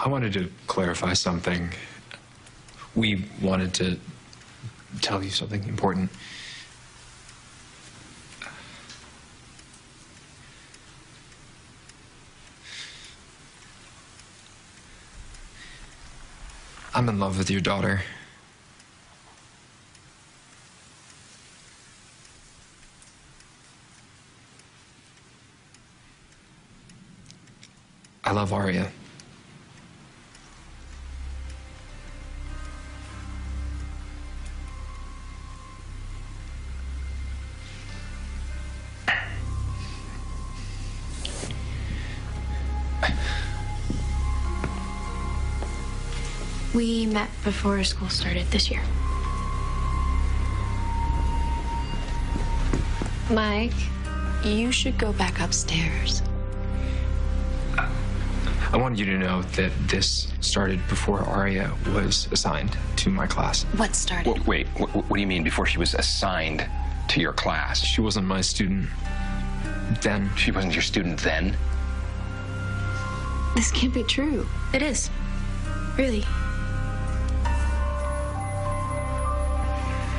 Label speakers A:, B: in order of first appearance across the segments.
A: I wanted to clarify something. We wanted to tell you something important. I'm in love with your daughter. I love Aria.
B: We met before school started this year. Mike, you should go back upstairs.
A: I wanted you to know that this started before Aria was assigned to my class.
B: What started?
C: Well, wait, what, what do you mean before she was assigned to your class?
A: She wasn't my student then.
C: She wasn't your student then?
B: This can't be true. It is. Really.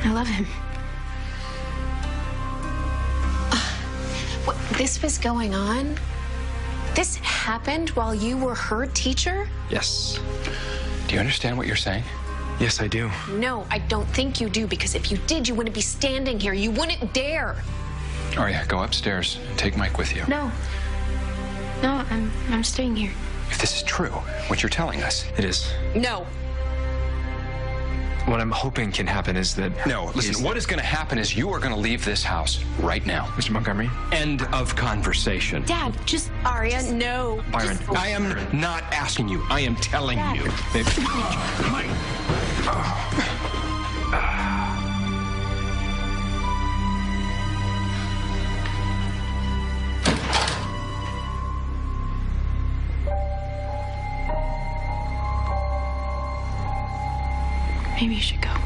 B: I love him. What, this was going on? This happened while you were her teacher?
A: Yes.
C: Do you understand what you're saying?
A: Yes, I do.
B: No, I don't think you do, because if you did, you wouldn't be standing here. You wouldn't dare.
C: Oh, Aria, go upstairs. Take Mike with you.
B: No. No, I'm I'm staying here.
C: If this is true, what you're telling us.
A: It is.
B: No.
A: What I'm hoping can happen is that.
C: No, listen,
A: is-
C: what is going to happen is you are going to leave this house right now.
A: Mr. Montgomery?
C: End of conversation.
B: Dad, just Aria, no.
A: Byron.
B: Just-
C: I am not asking you. I am telling
B: Dad.
C: you.
A: Babe.
C: Mike.
B: Maybe you should go.